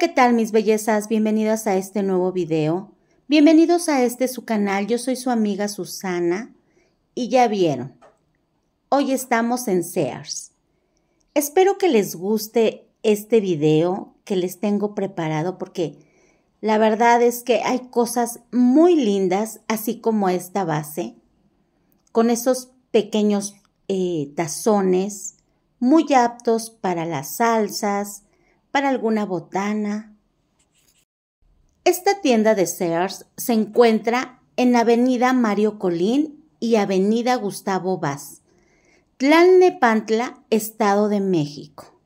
¿qué tal mis bellezas? Bienvenidas a este nuevo video. Bienvenidos a este su canal. Yo soy su amiga Susana y ya vieron. Hoy estamos en Sears. Espero que les guste este video que les tengo preparado porque la verdad es que hay cosas muy lindas, así como esta base, con esos pequeños eh, tazones muy aptos para las salsas, para alguna botana. Esta tienda de Sears se encuentra en Avenida Mario Colín y Avenida Gustavo Vaz, Tlalnepantla, Estado de México.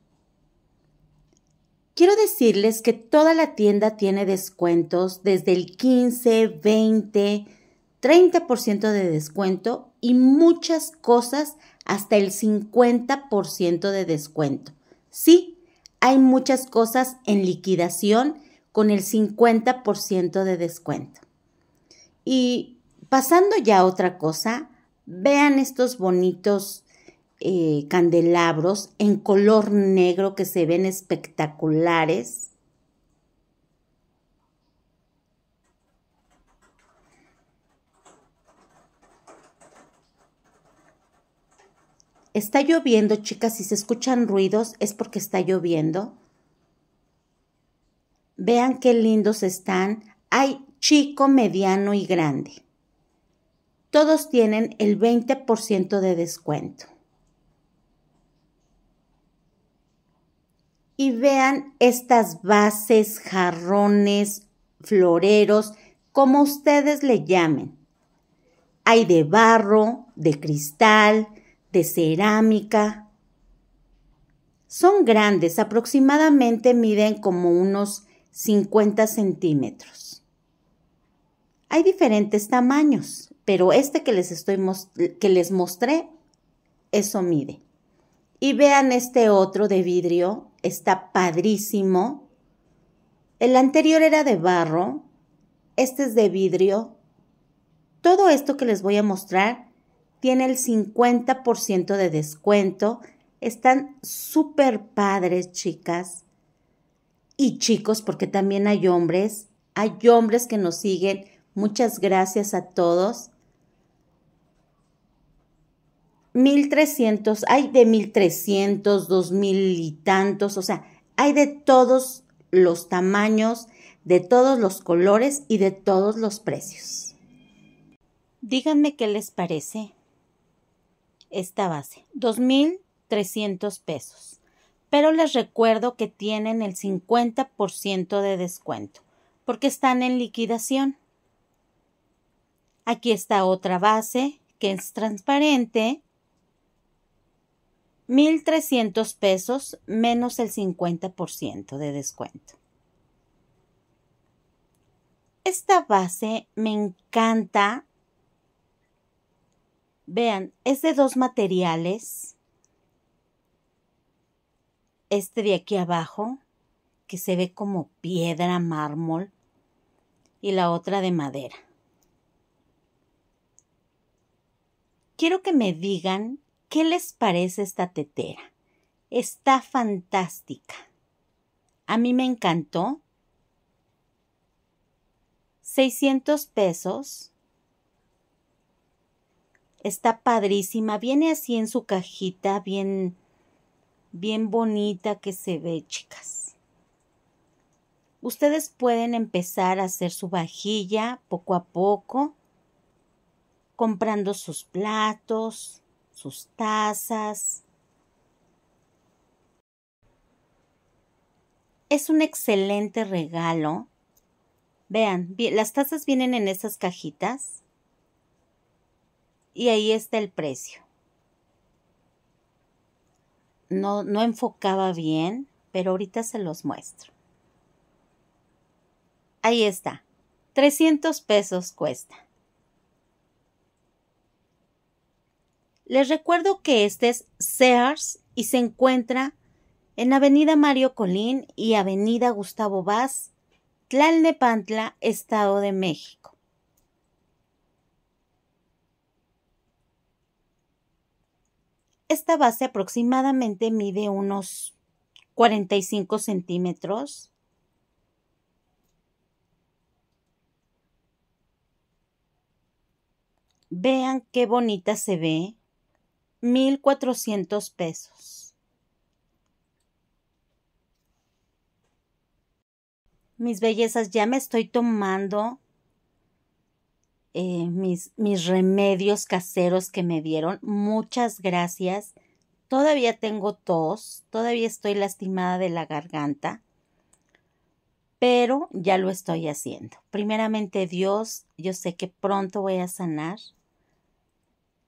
Quiero decirles que toda la tienda tiene descuentos desde el 15, 20, 30% de descuento y muchas cosas hasta el 50% de descuento. Sí, hay muchas cosas en liquidación con el 50% de descuento. Y pasando ya a otra cosa, vean estos bonitos eh, candelabros en color negro que se ven espectaculares. Está lloviendo, chicas, si se escuchan ruidos es porque está lloviendo. Vean qué lindos están. Hay chico, mediano y grande. Todos tienen el 20% de descuento. Y vean estas bases, jarrones, floreros, como ustedes le llamen. Hay de barro, de cristal, de cerámica. Son grandes, aproximadamente miden como unos 50 centímetros. Hay diferentes tamaños, pero este que les, estoy que les mostré, eso mide. Y vean este otro de vidrio, está padrísimo. El anterior era de barro, este es de vidrio. Todo esto que les voy a mostrar tiene el 50% de descuento. Están súper padres, chicas. Y chicos, porque también hay hombres. Hay hombres que nos siguen. Muchas gracias a todos. 1300, hay de 1300, 2000 y tantos, o sea, hay de todos los tamaños, de todos los colores y de todos los precios. Díganme qué les parece esta base, 2.300 pesos. Pero les recuerdo que tienen el 50% de descuento, porque están en liquidación. Aquí está otra base que es transparente. 1.300 pesos menos el 50% de descuento. Esta base me encanta Vean, es de dos materiales. Este de aquí abajo, que se ve como piedra, mármol, y la otra de madera. Quiero que me digan qué les parece esta tetera. Está fantástica. A mí me encantó. 600 pesos Está padrísima. Viene así en su cajita, bien, bien bonita que se ve, chicas. Ustedes pueden empezar a hacer su vajilla poco a poco, comprando sus platos, sus tazas. Es un excelente regalo. Vean, las tazas vienen en esas cajitas y ahí está el precio. No, no enfocaba bien, pero ahorita se los muestro. Ahí está. 300 pesos cuesta. Les recuerdo que este es Sears y se encuentra en Avenida Mario Colín y Avenida Gustavo Vaz, Tlalnepantla, Estado de México. Esta base aproximadamente mide unos 45 centímetros. Vean qué bonita se ve. 1.400 pesos. Mis bellezas, ya me estoy tomando eh, mis, mis remedios caseros que me dieron. Muchas gracias. Todavía tengo tos, todavía estoy lastimada de la garganta, pero ya lo estoy haciendo. Primeramente Dios, yo sé que pronto voy a sanar.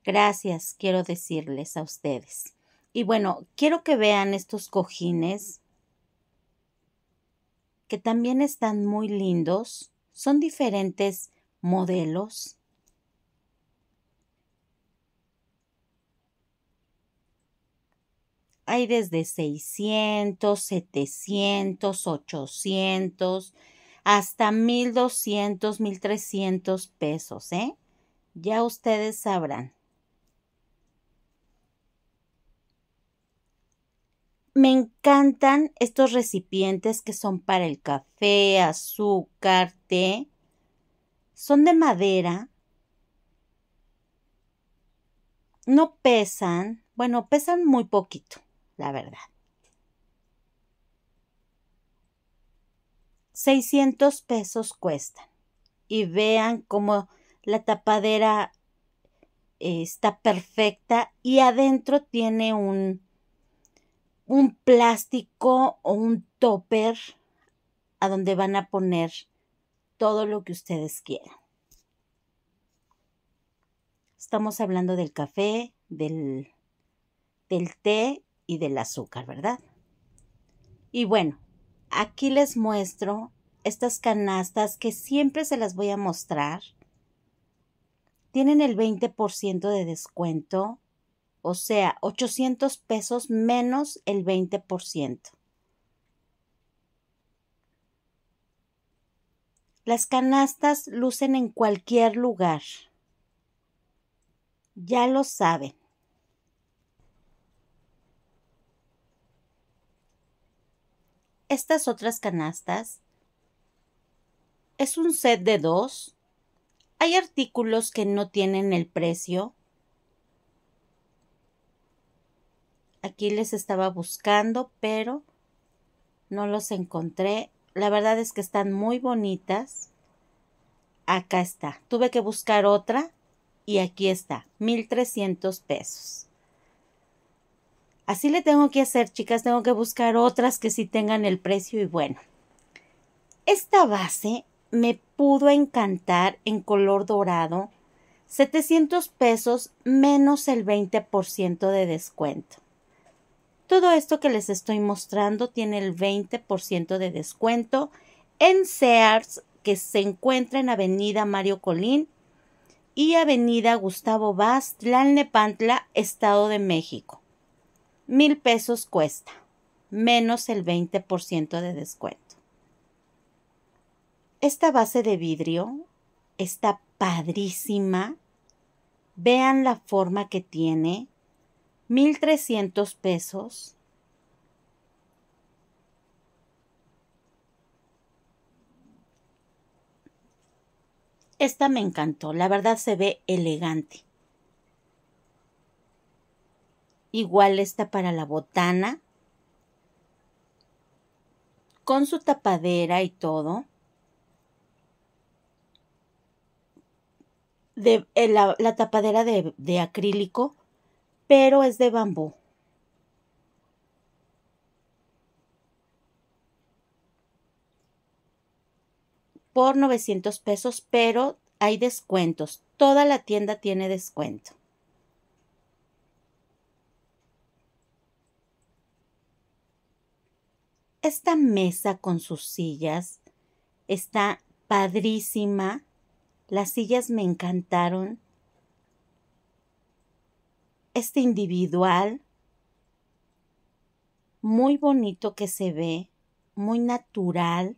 Gracias, quiero decirles a ustedes. Y bueno, quiero que vean estos cojines que también están muy lindos. Son diferentes modelos. Hay desde 600, 700, 800, hasta 1200, 1300 pesos, ¿eh? Ya ustedes sabrán. Me encantan estos recipientes que son para el café, azúcar, té son de madera. No pesan, bueno, pesan muy poquito, la verdad. 600 pesos cuestan. Y vean cómo la tapadera eh, está perfecta y adentro tiene un, un plástico o un topper a donde van a poner todo lo que ustedes quieran. Estamos hablando del café, del, del té y del azúcar, ¿verdad? Y bueno, aquí les muestro estas canastas que siempre se las voy a mostrar. Tienen el 20% de descuento, o sea, 800 pesos menos el 20%. Las canastas lucen en cualquier lugar. Ya lo saben. Estas otras canastas es un set de dos. Hay artículos que no tienen el precio. Aquí les estaba buscando, pero no los encontré. La verdad es que están muy bonitas. Acá está. Tuve que buscar otra y aquí está. 1300 pesos. Así le tengo que hacer, chicas. Tengo que buscar otras que sí tengan el precio y bueno. Esta base me pudo encantar en color dorado. 700 pesos menos el 20% de descuento. Todo esto que les estoy mostrando tiene el 20% de descuento en Sears, que se encuentra en Avenida Mario Colín y Avenida Gustavo Vaz, Tlalnepantla, Estado de México. Mil pesos cuesta, menos el 20% de descuento. Esta base de vidrio está padrísima. Vean la forma que tiene. 1300 pesos. Esta me encantó, la verdad se ve elegante. Igual esta para la botana, con su tapadera y todo. De, eh, la, tapadera de, de acrílico pero es de bambú. Por 900 pesos, pero hay descuentos. Toda la tienda tiene descuento. Esta mesa con sus sillas está padrísima. Las sillas me encantaron este individual muy bonito que se ve, muy natural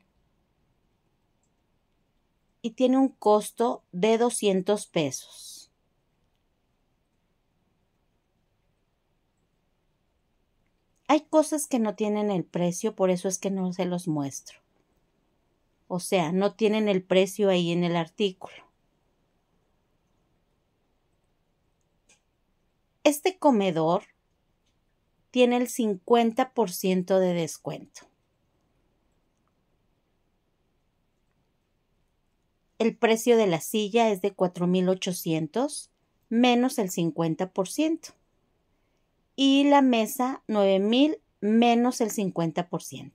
y tiene un costo de 200 pesos. Hay cosas que no tienen el precio, por eso es que no se los muestro. O sea, no tienen el precio ahí en el artículo. Este comedor tiene el 50% de descuento. El precio de la silla es de 4,800 menos el 50%. Y la mesa 9,000 menos el 50%.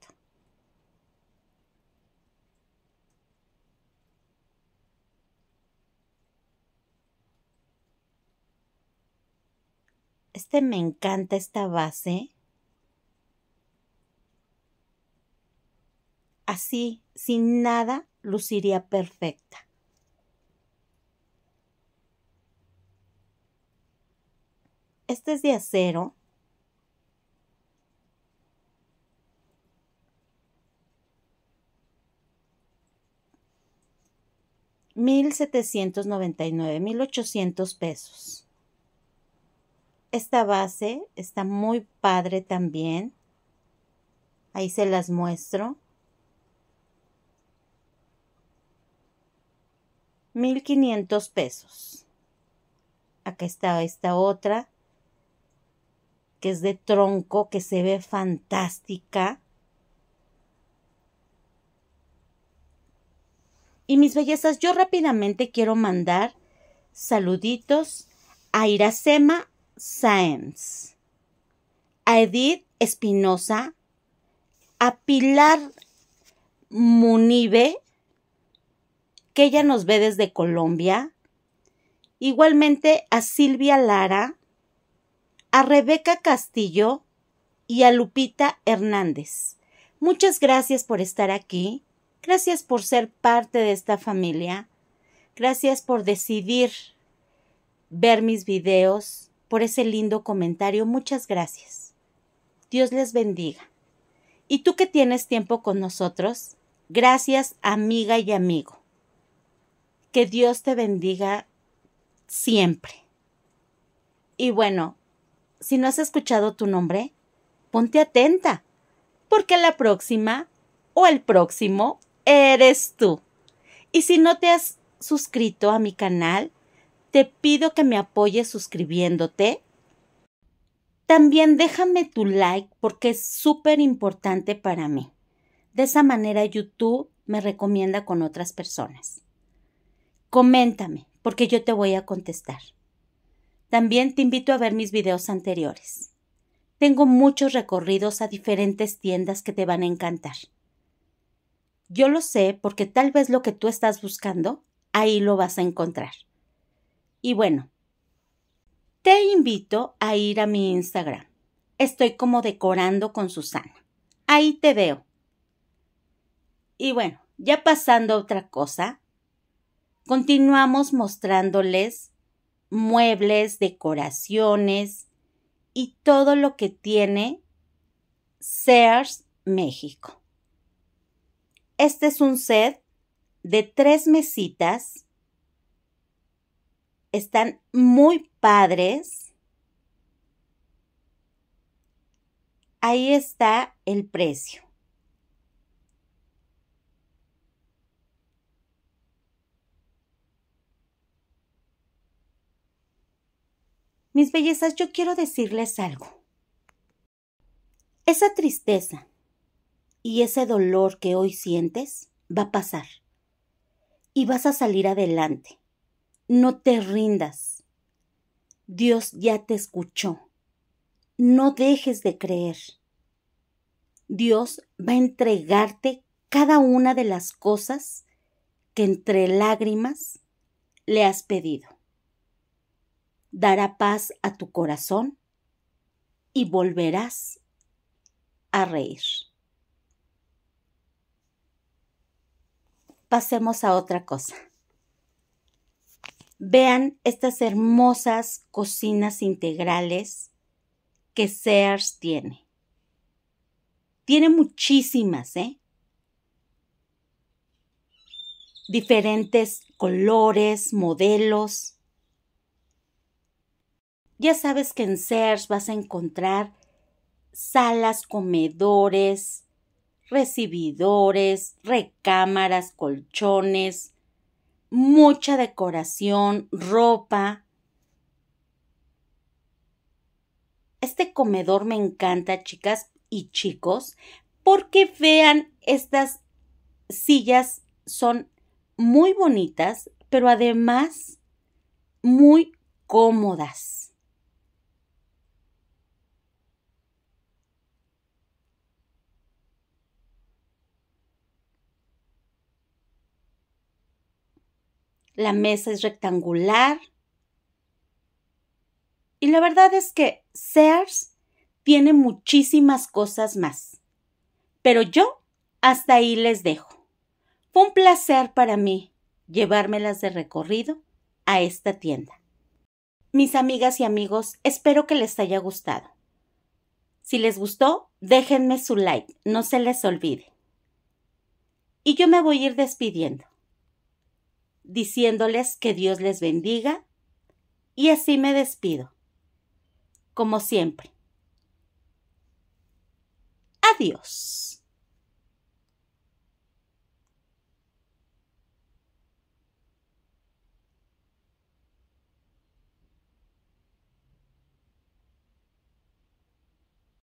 Este me encanta esta base. Así, sin nada, luciría perfecta. Este es de acero. Mil setecientos noventa y nueve, mil ochocientos pesos. Esta base está muy padre también. Ahí se las muestro. 1500 pesos. Acá está esta otra que es de tronco, que se ve fantástica. Y mis bellezas, yo rápidamente quiero mandar saluditos a Iracema A Edith Espinosa, a Pilar Munive, que ella nos ve desde Colombia, igualmente a Silvia Lara, a Rebeca Castillo y a Lupita Hernández. Muchas gracias por estar aquí, gracias por ser parte de esta familia, gracias por decidir ver mis videos, por ese lindo comentario. Muchas gracias. Dios les bendiga. Y tú que tienes tiempo con nosotros, gracias amiga y amigo. Que Dios te bendiga siempre. Y bueno, si no has escuchado tu nombre, ponte atenta, porque la próxima o el próximo eres tú. Y si no te has suscrito a mi canal, te pido que me apoyes suscribiéndote. También déjame tu like porque es súper importante para mí. De esa manera YouTube me recomienda con otras personas. Coméntame porque yo te voy a contestar. También te invito a ver mis videos anteriores. Tengo muchos recorridos a diferentes tiendas que te van a encantar. Yo lo sé porque tal vez lo que tú estás buscando, ahí lo vas a encontrar. Y bueno, te invito a ir a mi Instagram. Estoy como decorando con Susana. Ahí te veo. Y bueno, ya pasando a otra cosa, continuamos mostrándoles muebles, decoraciones y todo lo que tiene Sears México. Este es un set de tres mesitas están muy padres. Ahí está el precio. Mis bellezas, yo quiero decirles algo. Esa tristeza y ese dolor que hoy sientes va a pasar y vas a salir adelante. No te rindas. Dios ya te escuchó. No dejes de creer. Dios va a entregarte cada una de las cosas que entre lágrimas le has pedido. Dará paz a tu corazón y volverás a reír. Pasemos a otra cosa. Vean estas hermosas cocinas integrales que Sears tiene. Tiene muchísimas, ¿eh? Diferentes colores, modelos. Ya sabes que en Sears vas a encontrar salas, comedores, recibidores, recámaras, colchones, mucha decoración, ropa. Este comedor me encanta, chicas y chicos, porque vean, estas sillas son muy bonitas, pero además muy cómodas. La mesa es rectangular. Y la verdad es que Sears tiene muchísimas cosas más. Pero yo hasta ahí les dejo. Fue un placer para mí llevármelas de recorrido a esta tienda. Mis amigas y amigos, espero que les haya gustado. Si les gustó, déjenme su like, no se les olvide. Y yo me voy a ir despidiendo, diciéndoles que Dios les bendiga, y así me despido, como siempre. Adiós.